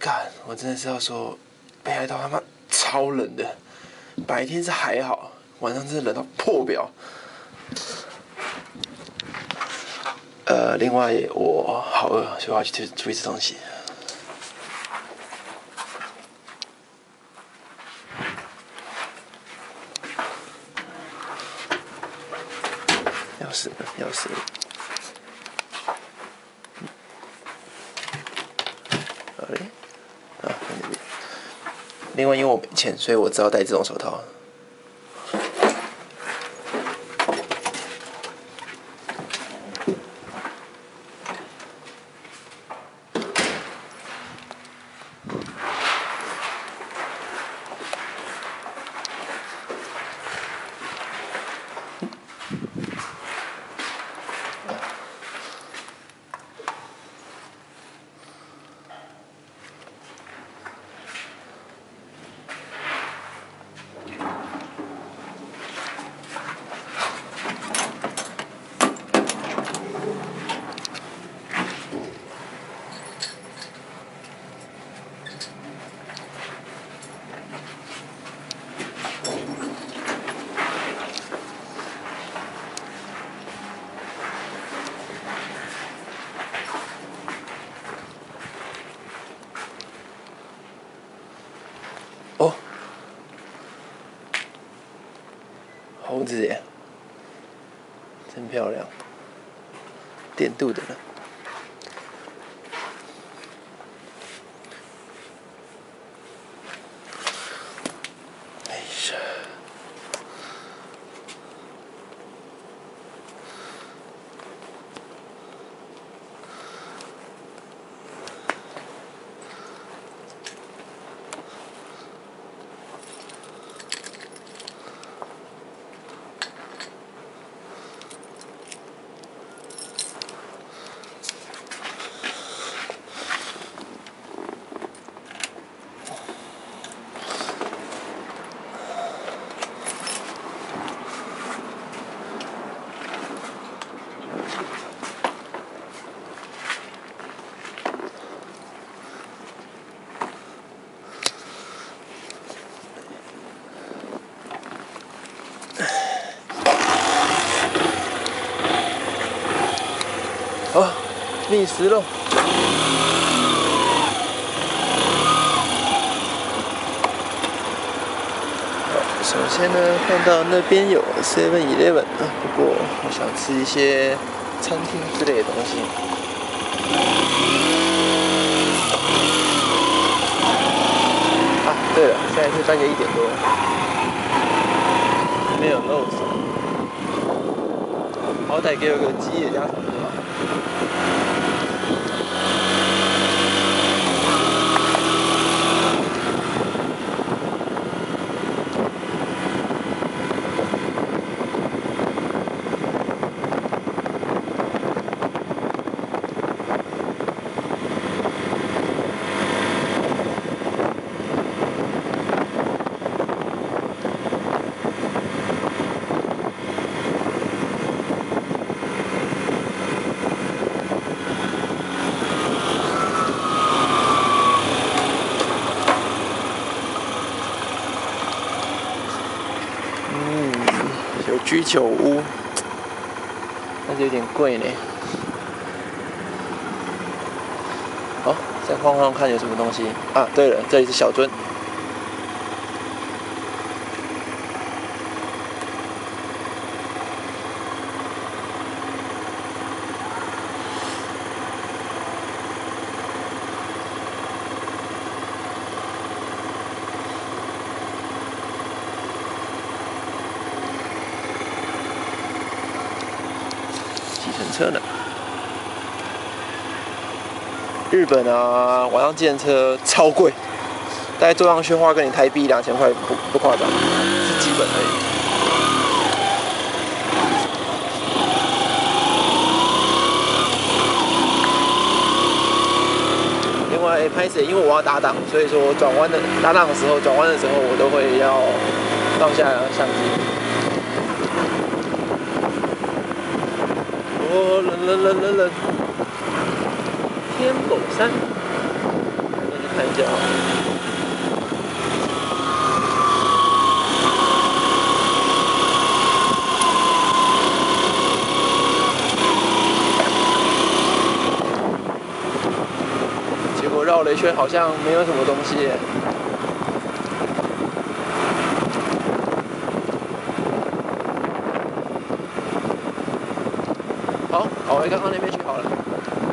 干，我真的是要说，北海道他妈超冷的，白天是还好，晚上真的冷到破表。呃，另外我好饿，所以我要去吃出去吃东西。要死了，要死了！好嘞，啊，在那边。另外，因为我没钱，所以我只好戴这种手套。哦，猴子耶，真漂亮，电镀的呢。哦，觅食喽。首先呢，看到那边有 Seven Eleven 啊，不过我想吃一些餐厅之类的东西。啊，对了，现在是半夜一点多，没有肉手，好歹给我个鸡也加有居酒屋，但是有点贵呢。好，再晃晃看有什么东西啊？对了，这里是小樽。车呢？日本啊，晚上计程车超贵，大概坐上去花跟你台币两千块不不夸张，是基本而已。另外，拍摄因为我要打档，所以说转弯的打档的时候，转弯的时候我都会要放下相机。哦，冷冷冷冷冷，天狗山，我去看一下啊。结果绕了一圈，好像没有什么东西好，跑回刚刚那边去好了。